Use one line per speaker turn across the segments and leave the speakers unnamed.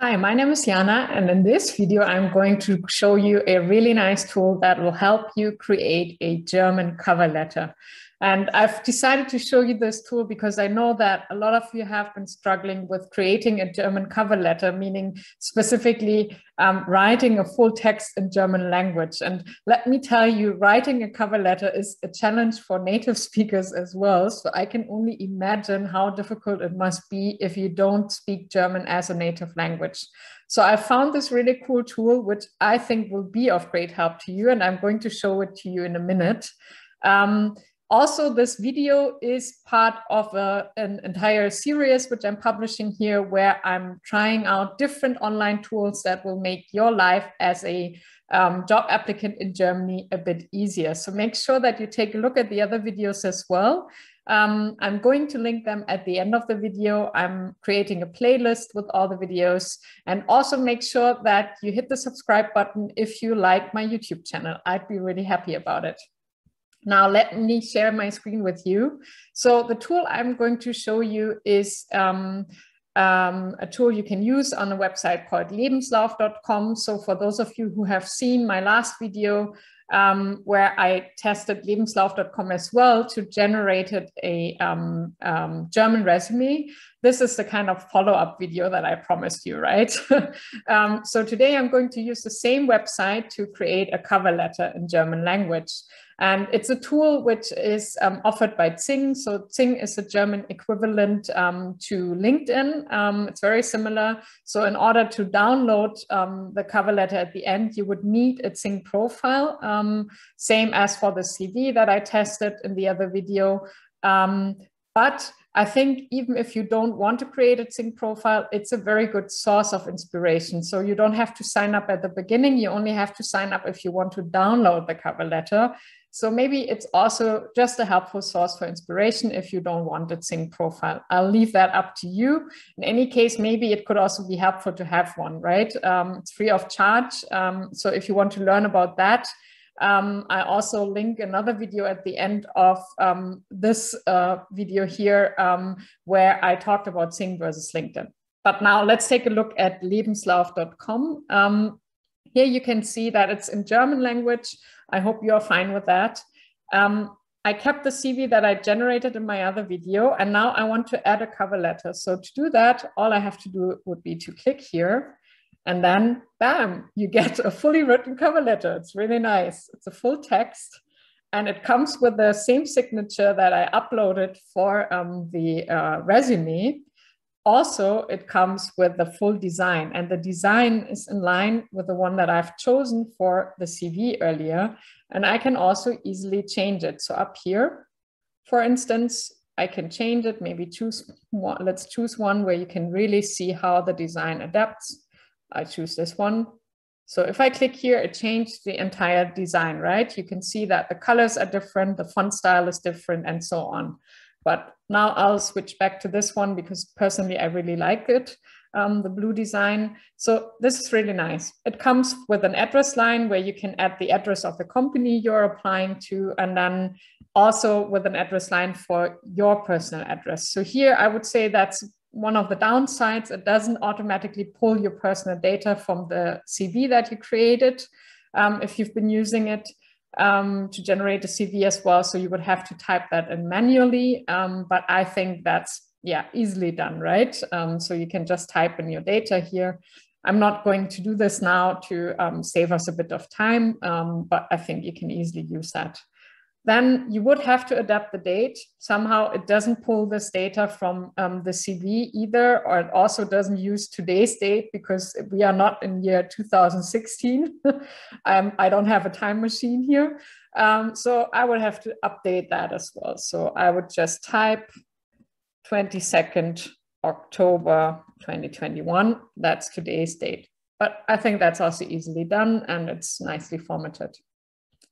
Hi, my name is Jana, and in this video, I'm going to show you a really nice tool that will help you create a German cover letter. And I've decided to show you this tool because I know that a lot of you have been struggling with creating a German cover letter, meaning specifically um, writing a full text in German language. And let me tell you, writing a cover letter is a challenge for native speakers as well. So I can only imagine how difficult it must be if you don't speak German as a native language. So I found this really cool tool, which I think will be of great help to you. And I'm going to show it to you in a minute. Um, also, this video is part of a, an entire series which I'm publishing here where I'm trying out different online tools that will make your life as a um, job applicant in Germany a bit easier. So make sure that you take a look at the other videos as well. Um, I'm going to link them at the end of the video. I'm creating a playlist with all the videos and also make sure that you hit the subscribe button if you like my YouTube channel. I'd be really happy about it. Now let me share my screen with you. So the tool I'm going to show you is um, um, a tool you can use on a website called lebenslauf.com. So for those of you who have seen my last video um, where I tested lebenslauf.com as well to generated a um, um, German resume. This is the kind of follow-up video that I promised you, right? Um, so today I'm going to use the same website to create a cover letter in German language. And it's a tool which is um, offered by Xing. So Xing is a German equivalent um, to LinkedIn. Um, it's very similar. So in order to download um, the cover letter at the end, you would need a Xing profile, um, same as for the CV that I tested in the other video. Um, but I think even if you don't want to create a Xing profile, it's a very good source of inspiration. So you don't have to sign up at the beginning. You only have to sign up if you want to download the cover letter. So maybe it's also just a helpful source for inspiration if you don't want a Xing profile. I'll leave that up to you. In any case, maybe it could also be helpful to have one, right? Um, it's free of charge. Um, so if you want to learn about that, um, I also link another video at the end of um, this uh, video here um, where I talked about Xing versus LinkedIn. But now let's take a look at lebenslauf.com. Here you can see that it's in German language. I hope you're fine with that. Um, I kept the CV that I generated in my other video, and now I want to add a cover letter. So to do that, all I have to do would be to click here, and then bam, you get a fully written cover letter. It's really nice. It's a full text, and it comes with the same signature that I uploaded for um, the uh, resume also it comes with the full design and the design is in line with the one that I've chosen for the CV earlier. And I can also easily change it. So up here, for instance, I can change it, maybe choose one, let's choose one where you can really see how the design adapts. I choose this one. So if I click here, it changed the entire design, right? You can see that the colors are different, the font style is different and so on. But now I'll switch back to this one because personally I really like it, um, the blue design. So this is really nice. It comes with an address line where you can add the address of the company you're applying to, and then also with an address line for your personal address. So here I would say that's one of the downsides. It doesn't automatically pull your personal data from the CV that you created um, if you've been using it um, to generate a CV as well. So you would have to type that in manually. Um, but I think that's, yeah, easily done, right? Um, so you can just type in your data here. I'm not going to do this now to um, save us a bit of time, um, but I think you can easily use that then you would have to adapt the date. Somehow it doesn't pull this data from um, the CV either, or it also doesn't use today's date because we are not in year 2016. um, I don't have a time machine here. Um, so I would have to update that as well. So I would just type 22nd October 2021. That's today's date. But I think that's also easily done and it's nicely formatted.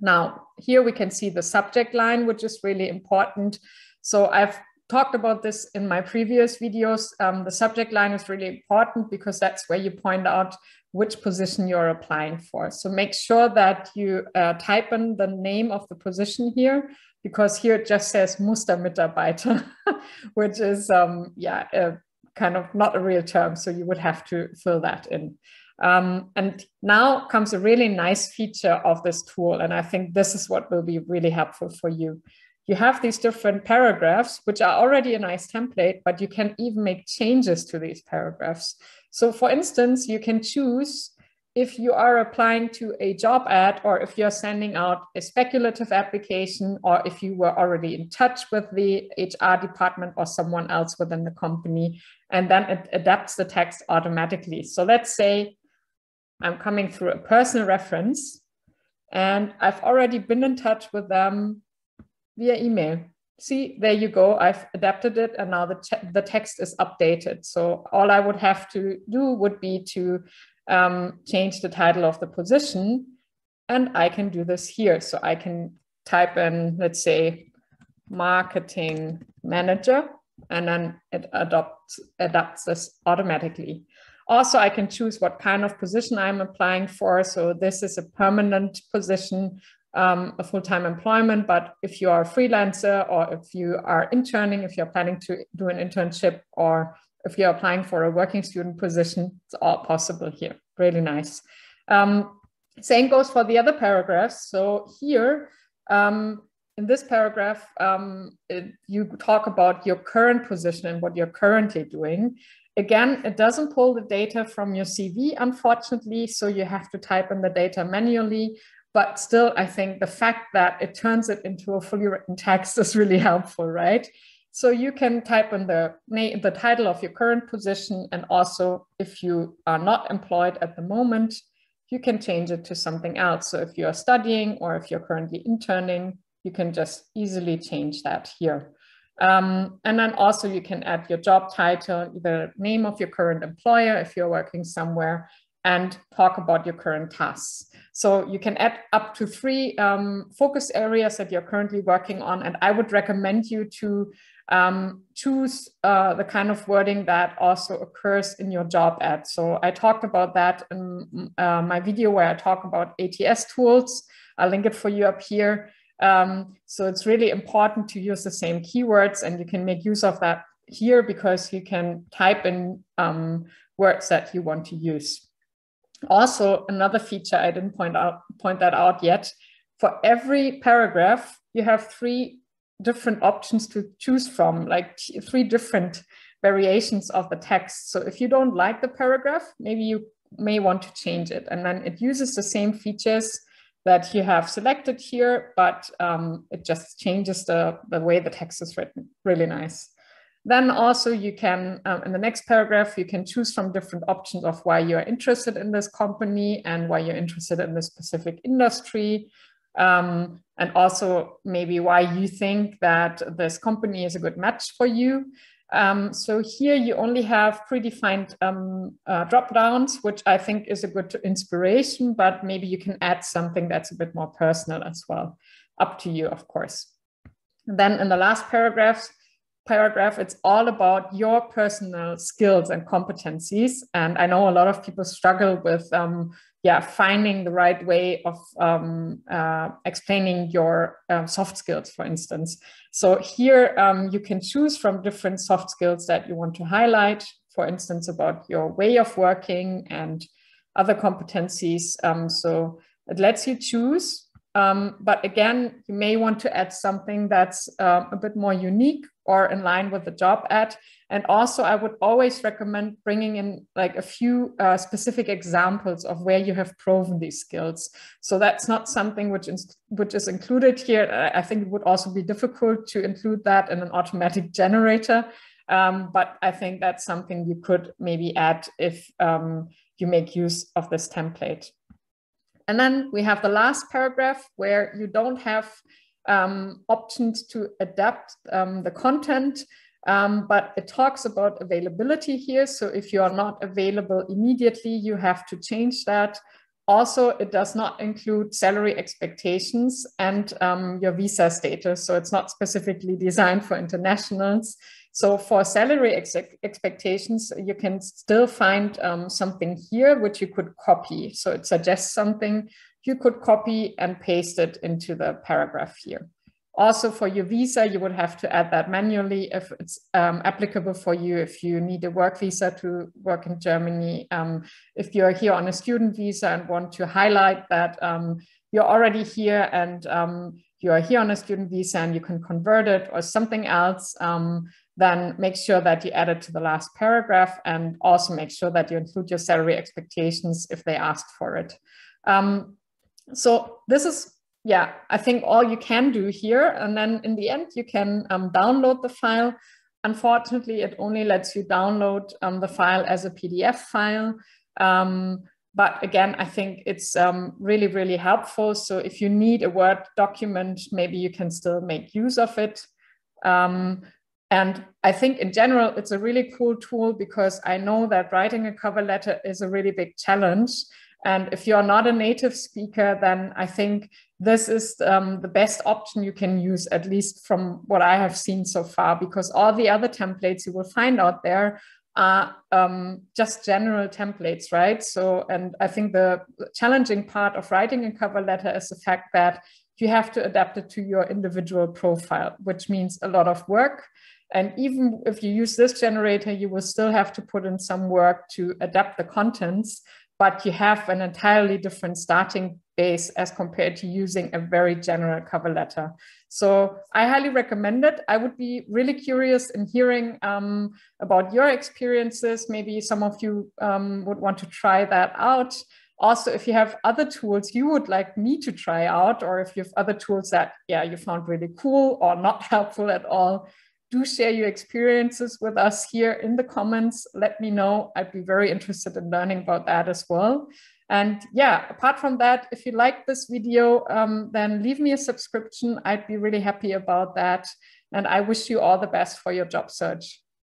Now, here we can see the subject line, which is really important. So I've talked about this in my previous videos. Um, the subject line is really important because that's where you point out which position you're applying for. So make sure that you uh, type in the name of the position here because here it just says Mustermitarbeiter, which is um, yeah a kind of not a real term. So you would have to fill that in. Um, and now comes a really nice feature of this tool. And I think this is what will be really helpful for you. You have these different paragraphs, which are already a nice template, but you can even make changes to these paragraphs. So for instance, you can choose if you are applying to a job ad or if you're sending out a speculative application or if you were already in touch with the HR department or someone else within the company, and then it adapts the text automatically. So let's say I'm coming through a personal reference and I've already been in touch with them via email. See, there you go. I've adapted it and now the, the text is updated. So all I would have to do would be to um, change the title of the position. And I can do this here. So I can type in, let's say, marketing manager, and then it adopts, adapts this automatically. Also, I can choose what kind of position I'm applying for. So this is a permanent position, um, a full-time employment. But if you are a freelancer or if you are interning, if you're planning to do an internship or if you're applying for a working student position, it's all possible here. Really nice. Um, same goes for the other paragraphs. So here, um, in this paragraph, um, it, you talk about your current position and what you're currently doing. Again, it doesn't pull the data from your CV, unfortunately, so you have to type in the data manually. But still, I think the fact that it turns it into a fully written text is really helpful, right? So you can type in the name, the title of your current position, and also if you are not employed at the moment, you can change it to something else. So if you're studying or if you're currently interning, you can just easily change that here. Um, and then also you can add your job title, the name of your current employer if you're working somewhere, and talk about your current tasks. So you can add up to three um, focus areas that you're currently working on. And I would recommend you to um, choose uh, the kind of wording that also occurs in your job ad. So I talked about that in uh, my video where I talk about ATS tools. I'll link it for you up here. Um, so it's really important to use the same keywords and you can make use of that here because you can type in um, words that you want to use. Also, another feature I didn't point out point that out yet. For every paragraph, you have three different options to choose from, like three different variations of the text. So if you don't like the paragraph, maybe you may want to change it. And then it uses the same features that you have selected here, but um, it just changes the, the way the text is written. Really nice. Then also you can, um, in the next paragraph, you can choose from different options of why you're interested in this company and why you're interested in this specific industry. Um, and also maybe why you think that this company is a good match for you. Um, so here you only have predefined um, uh, drop downs, which I think is a good inspiration, but maybe you can add something that's a bit more personal as well. Up to you, of course. Then in the last paragraphs, paragraph, it's all about your personal skills and competencies. And I know a lot of people struggle with, um, yeah, finding the right way of um, uh, explaining your uh, soft skills, for instance. So here um, you can choose from different soft skills that you want to highlight, for instance, about your way of working and other competencies. Um, so it lets you choose um, but again, you may want to add something that's uh, a bit more unique or in line with the job ad. And also, I would always recommend bringing in like a few uh, specific examples of where you have proven these skills. So that's not something which is, which is included here. I think it would also be difficult to include that in an automatic generator. Um, but I think that's something you could maybe add if um, you make use of this template. And then we have the last paragraph where you don't have um, options to adapt um, the content, um, but it talks about availability here. So if you are not available immediately, you have to change that. Also, it does not include salary expectations and um, your visa status. So it's not specifically designed for internationals. So for salary ex expectations, you can still find um, something here which you could copy. So it suggests something you could copy and paste it into the paragraph here. Also for your visa, you would have to add that manually if it's um, applicable for you, if you need a work visa to work in Germany. Um, if you're here on a student visa and want to highlight that um, you're already here and um, you are here on a student visa and you can convert it or something else, um, then make sure that you add it to the last paragraph and also make sure that you include your salary expectations if they ask for it. Um, so this is, yeah, I think all you can do here. And then in the end, you can um, download the file. Unfortunately, it only lets you download um, the file as a PDF file. Um, but again, I think it's um, really, really helpful. So if you need a Word document, maybe you can still make use of it. Um, and I think in general, it's a really cool tool because I know that writing a cover letter is a really big challenge. And if you're not a native speaker, then I think this is um, the best option you can use, at least from what I have seen so far, because all the other templates you will find out there are um, just general templates, right? So, and I think the challenging part of writing a cover letter is the fact that you have to adapt it to your individual profile, which means a lot of work. And even if you use this generator, you will still have to put in some work to adapt the contents, but you have an entirely different starting base as compared to using a very general cover letter. So I highly recommend it. I would be really curious in hearing um, about your experiences. Maybe some of you um, would want to try that out. Also, if you have other tools you would like me to try out, or if you have other tools that, yeah, you found really cool or not helpful at all, do share your experiences with us here in the comments. Let me know. I'd be very interested in learning about that as well. And yeah, apart from that, if you like this video, um, then leave me a subscription. I'd be really happy about that. And I wish you all the best for your job search.